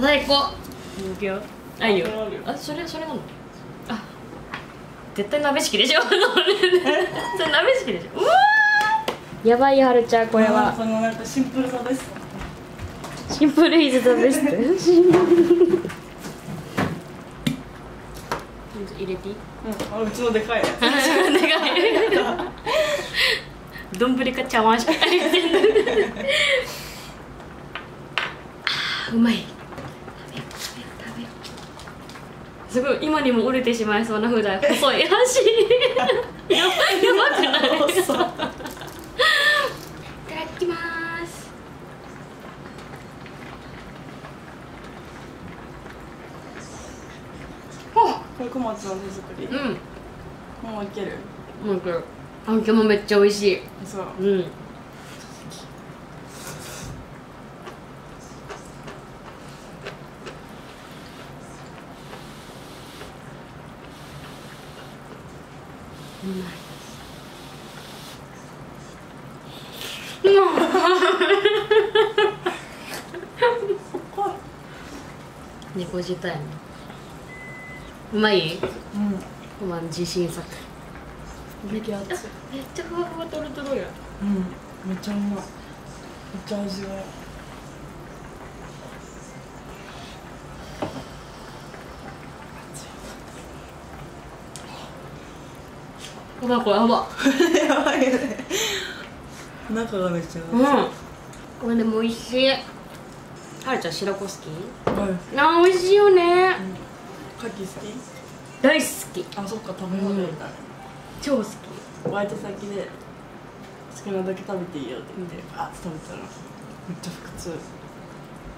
最高いくよあいいよ。あそれそれなの？あ。絶対鍋敷きでしょ。それ それ鍋敷きでしょ。うわー。やばいはるちゃんこれは。このなんかシンプルさです。シンプルイズザベスト？入れていい？うん。あうちのでかい でかい。丼か茶碗しか入ってない。あーうまい食べよう食べよう食べようすごい今にも折れてしまいそうな普段細い箸やばい。やばくない？いただきます。これ小松の手作り。うん。もういける？なんかあんきもめっちゃ美味しい。そう。うんうまいうまい猫舌やねうまい？うん。まあ自信作。めっちゃふわふわとろとろや。うん。めっちゃうまい。めっちゃ味がいいうまいこれやば。やばいよね。中がめっちゃ。うん。これでも美味しい。はるちゃん白子好き？はい。あー美味しいよね。牡蠣好大好き。きあそっか食べ放題みたい。超好き。なバイト先で好きなだけ食べていいよって言ってバーッて食べたらめっちゃ腹痛。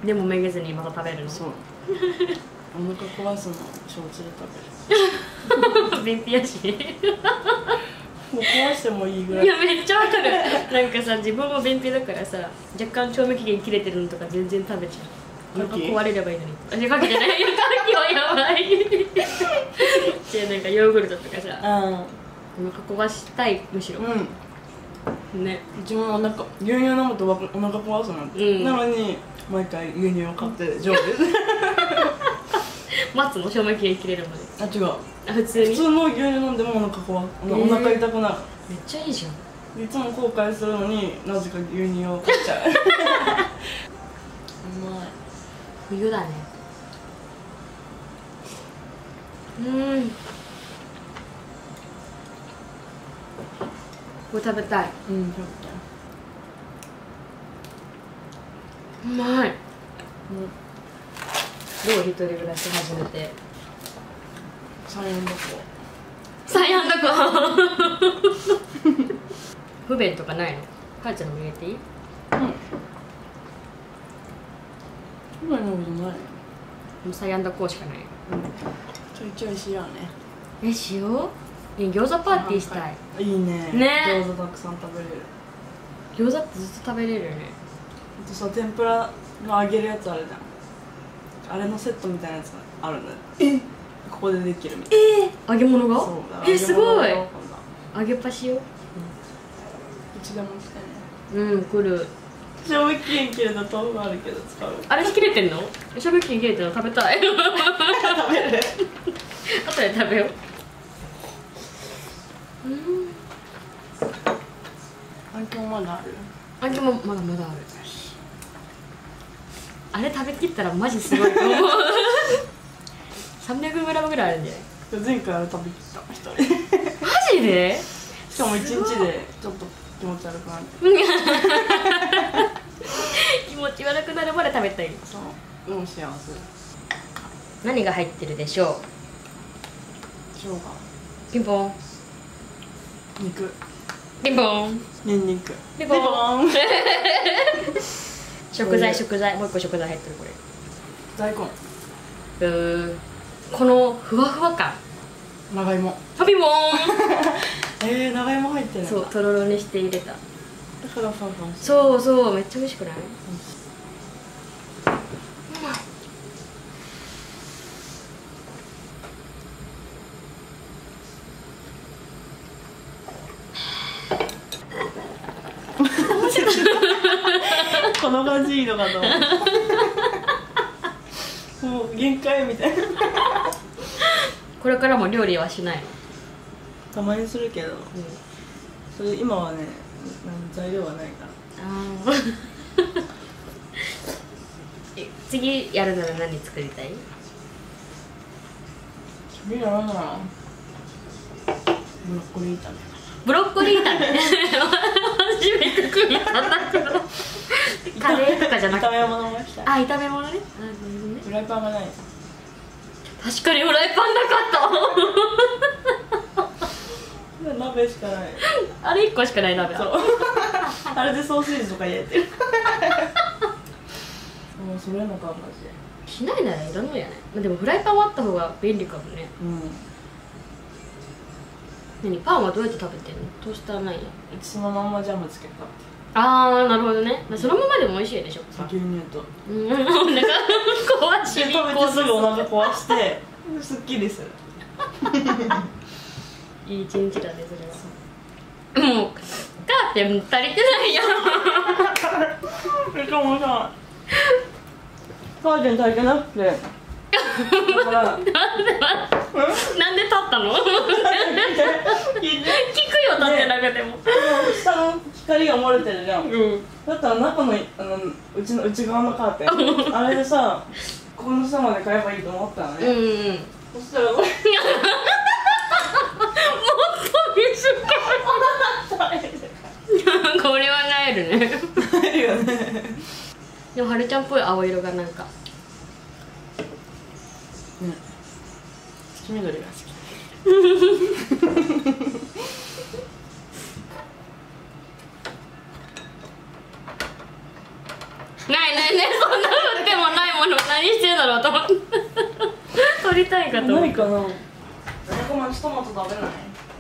でもめげずにまた食べるの？そう。お腹壊すの承知で食べる。便秘やしもう壊してもいいぐらい。いやめっちゃわかる。なんかさ自分も便秘だからさ若干賞味期限切れてるのとか全然食べちゃう。お腹牡蠣壊れればいいのに。あじゃあかけじゃないいやかきはやばい。じゃあなんかヨーグルトとかさあお腹壊したいむしろ、うん。ね。うちもお腹牛乳飲むとお腹壊すなんて、うん。なのに毎回牛乳を買って常備待つの賞味期限切れるまで。あ違う。あ普通に？普通の牛乳飲んでもお腹壊おえー。腹痛くなる、めっちゃいいじゃん。いつも後悔するのになぜか牛乳を買っちゃう。うまい。冬だね。うん。これ食べたい。うんうまい。うんどう一人暮らし始めて？三円箱最悪だか不便とかないの？母ちゃんのも入れていい？うん。今のことないもう最悪だこうしかない。ちょいちょいしようね。えしよう？え餃子パーティーしたい。いいね。ね。餃子たくさん食べれる。餃子ってずっと食べれるよね。あとさ天ぷらの揚げるやつあるじゃんあれのセットみたいなやつがあるんだよえ？ここでできるみたいえ？ー、揚げ物が？なそうえすごい。揚げ物を今度。揚げっぱしよ。いつでもしてねうん来る賞味期限切れた豆腐あるけど使う。あれ切れてんの？賞味期限切れてるの食べたい。食べる後で食べよう。うん。あんきもまだある？あでもまだまだあるあれ食べきったらマジすごいと思う。300g ぐらいあるんじゃない前回あれ食べきった。一人。マジで？しかも一日でちょっと気持ち悪くなって気持ち悪くなるまで食べたい。そう。でも幸せ。何が入ってるでしょ生姜。うピンポン。肉。ピンポン。ニンニク。ピンポン。ン 食材食材もう一個食材入ってるこれ。大根。うーこのふわふわ感。長芋。あピンポン。えー、長芋入ってるそうとろろにして入れた。だからファンファンそうそうめっちゃ美味しくない？この感じいいのかともう限界みたいな。これからも料理はしないの？たまにするけど。うんそれ今はね材料はないから。あ 次やるなら何作りたい？君らなんだろうブロッコリー炒めブロッコリー炒め。初めて聞いたカレーとかじゃなくて。炒め物がしたいあ炒め物ね。フライパンがない。確かにフライパンなかっ鍋しかない。たあれ1個しかない鍋。そう。あれでソーセージとか入れてる。もうそれのかマジしないならいらんのやね。まあでもフライパンはあった方が便利かもね。でうん何パンはどうやって食べてんの？トースターないやそのまんまジャムつけたああなるほどね。まあそのままでも美味しいでしょ。牛乳と。うん。なんか壊し食べてすぐお腹壊してすっきりする。いい一日だねそれは。もうカーテン足りてないやん。めっちゃ面白い。カーテン足りてなくて。だから なんでなんで立ったの？聞くよ立ってなくても。下の光が漏れてるじゃん。うん。だったら中のあのうちの内側のカーテン。あれでさここの下まで買えばいいと思ったのうんね、うんうん。そしたらこれもっと水か これはなえるね。ないよね。でもはるちゃんっぽい青色がなんか黄緑が好き。ないないないそんな振ってもないもの何してんだろうと思って。取りたいかと思ってないかな。猫町トマト食べない？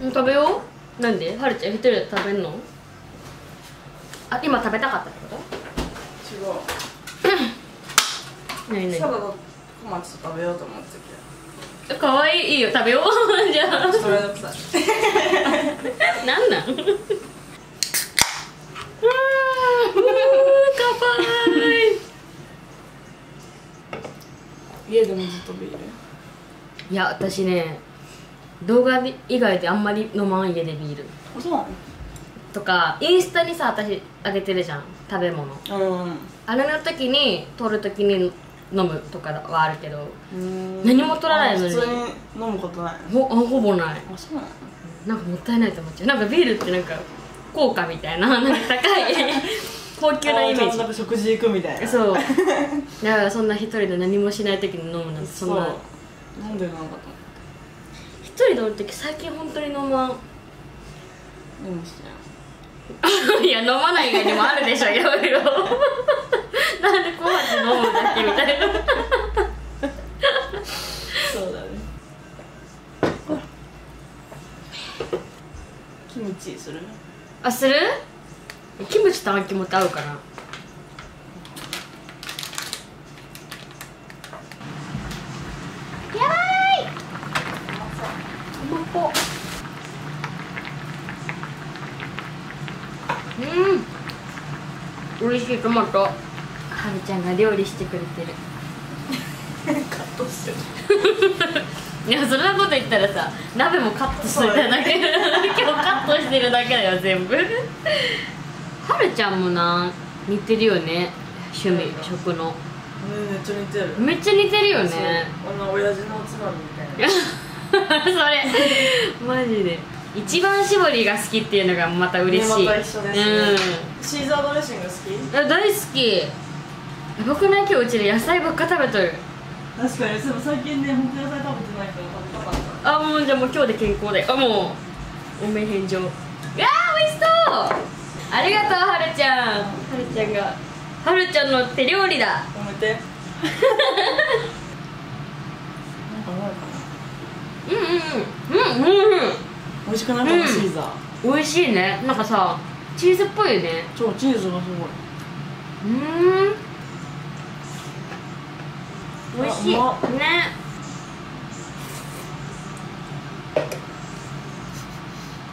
うん食べよう。なんで？はるちゃん一人で食べんの？あ今食べたかったってこと？違何何う サラダとトマト食べようと思ってたかわいいよ食べよう。じゃあ。それだくさ。いなんなん？うーんかわいい家でもずっとビール。いや私ね動画以外であんまり飲まん家でビール。あそうなとかインスタにさ私あげてるじゃん食べ物。のあれの時に撮る時に飲むとかはあるけどうん。何も取らないのに。あ普通に飲むことないほあほぼない。あそうなの？なんかもったいないと思っちゃう。なんかビールってなんか高価みたいななんか高い 高級なイメあちゃんとなんーか食事行くみたいな。ジそう。だからそんな一人で何もしない時に飲むなんてそんな。なんでなんかと思って一人で飲む時最近本当に飲まん。でもして いや飲まない以外にもあるでしょいろいろ。なんで小鉢飲むだけみたいな。そうだね。キムチする？あする？キムチとあん肝って合うかな。やばい！トマポうん。美味しいトマト。はるちゃんが料理してくれてる。カットしてる。いやそんなこと言ったらさ鍋もカットしてるだけ。今日カットしてるだけだよ全部。はるちゃんもな似てるよね。趣味食の。めっちゃ似てる。めっちゃ似てるよね。あの親父のおつまみみたいな。それ。マジで一番搾りが好きっていうのがまた嬉しい、ねまた一緒ですね。シーザードレッシング好き？大好き。僕ね今日うちで野菜ばっか食べとる。確かに。でも最近ね本当野菜食べてないから食べたかっあもうじゃあもう今日で健康で。あもうおめ返上。うわー美味しそう。ありがとうはるちゃん。はるちゃんが。はるちゃんの手料理だ。めて。なんかないかな。うんうんうん。うんうん美味しくないこのシーザー、美味しいね。なんかさチーズっぽいよね。超チーズがすごい。うーん。美味しい。ね。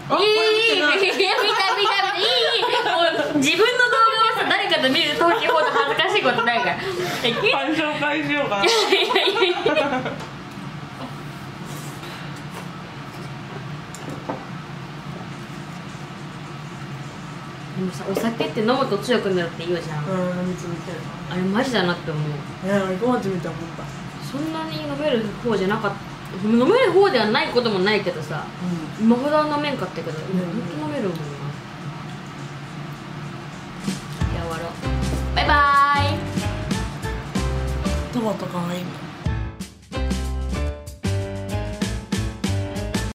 あいい。いいい。見た見た見た。いい。いいもう自分の動画をさ誰かとの見る時ほど恥ずかしいことないから。鑑賞会しようかなもさお酒って飲むと強くなるって言うじゃん。うんいつ見てるあれマジだなって思う。いや5発見た思ったそんなに飲める方じゃなかった。飲める方ではないこともないけどさ、うん、今ほど飲めんかったけど、うん、本飲めるもんな。じゃあ終わろう。バイバーイ。トマトかわいい